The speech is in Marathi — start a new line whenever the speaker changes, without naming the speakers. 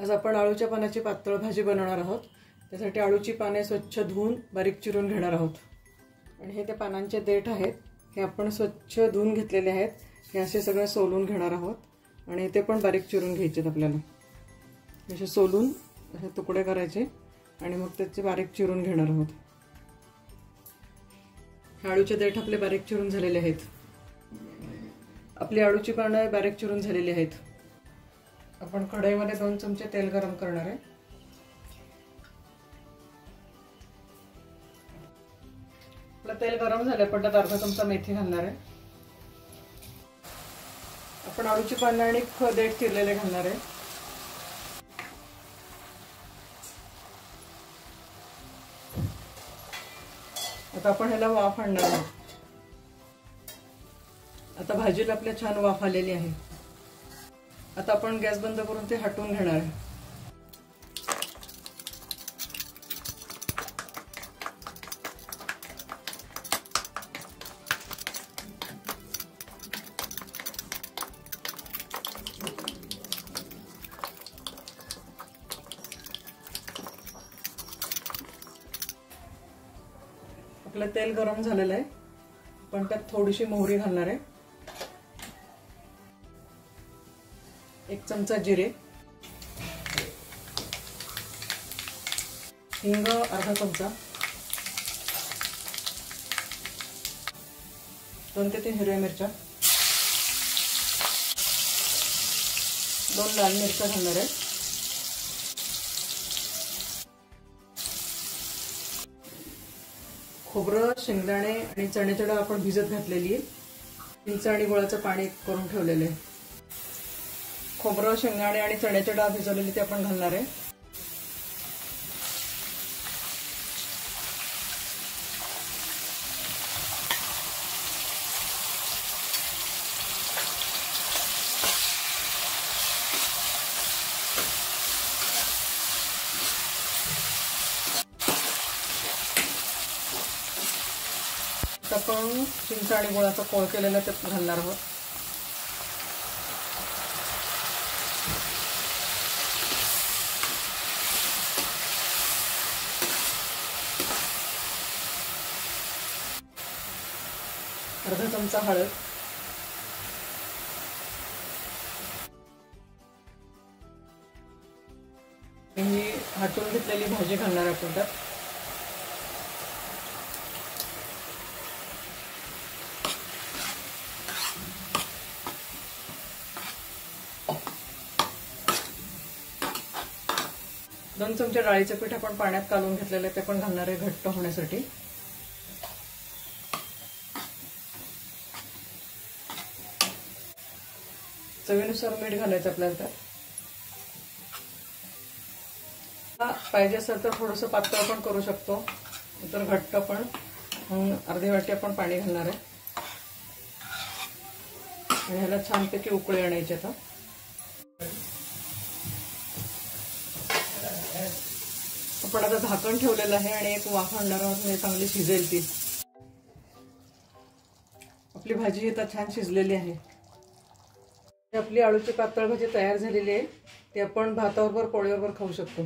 आज आपण आळूच्या पानाची पातळ भाजी बनवणार आहोत. त्यासाठी आळूची पाने स्वच्छ धुवून बारीक चिरून घेणार आहोत. आणि हे त्या पानांचे देठ आहेत. हे आपण स्वच्छ धुवून घेतलेले आहेत. हे असे सगळं सोलून घेणार आहोत. आणि ते पण बारीक चिरून घ्यायचे आपल्याला. असे सोलून असे तुकडे करायचे. आणि मग त्याचे बारीक चिरून घेणार आहोत. हे आळूचे देठ आपले बारीक चिरून झालेले आहेत. आपली आळूची पानं बारीक चिरून झालेली आहेत. आपण कढईमध्ये दोन चमचे तेल गरम करणार आहे. आपलं तेल गरम झालं पटात अर्धा चमचा मेथी घालणार आहे. आपण आळूची पानं आणि देठ चिरलेले घालणार आहे. आता आपण ह्याला वाफ आणणार आहोत. आता भाजीला आपल्या छान वाफ आलेली आहे. आता आपण गॅस बंद करून ते हटवून घेणार आहे. आपलं तेल गरम झालेलं आहे. पण त्यात थोडीशी मोहरी घालणार आहे. एक चमचा जिरे. हिंग अर्धा चमचा. दोन ते तीन हिरव्या मिरच्या. दोन लाल मिरच्या घालणार आहे. खोबरं शेंगदाणे आणि चण्याची डाळ आपण भिजत घातलेली आहे. चिंच आणि गुळाचं पाणी करून ठेवलेलं आहे. खोबरं शेंगदाणे आणि चण्याची डाळ भिजवलेली ते आपण घालणार आहे. आपण चिंच आणि गुळाचा कोळ केलेला ते घालणार आहोत. अर्धा चमचा हळद. ही हाटून घेतलेली भाजी घालणार आपण त्यात. दोन चमचे डाळीचे पीठ आपण पाण्यात कालून घेतलेले ते पण घालणार आहे घट्ट होण्यासाठी. चवीनुसार मीठ घालायचं आपल्याला तर पाहिजे असेल तर थोडंसं पातळ पण करू शकतो. तर घट्ट पण. अर्धी वाटी आपण पाणी घालणार आहे. आणि ह्याला छानपैकी उकळी आणायची आता. आपण आता झाकण ठेवलेलं आहे आणि एक वाफ आणणार आहोत. म्हणजे चांगली शिजेल ती. आपली भाजी आता छान शिजलेली आहे. आपली आळूची पातळ भाजी तयार झालेली आहे. ती आपण भाताबरोबर पोळीबरोबर खाऊ शकतो.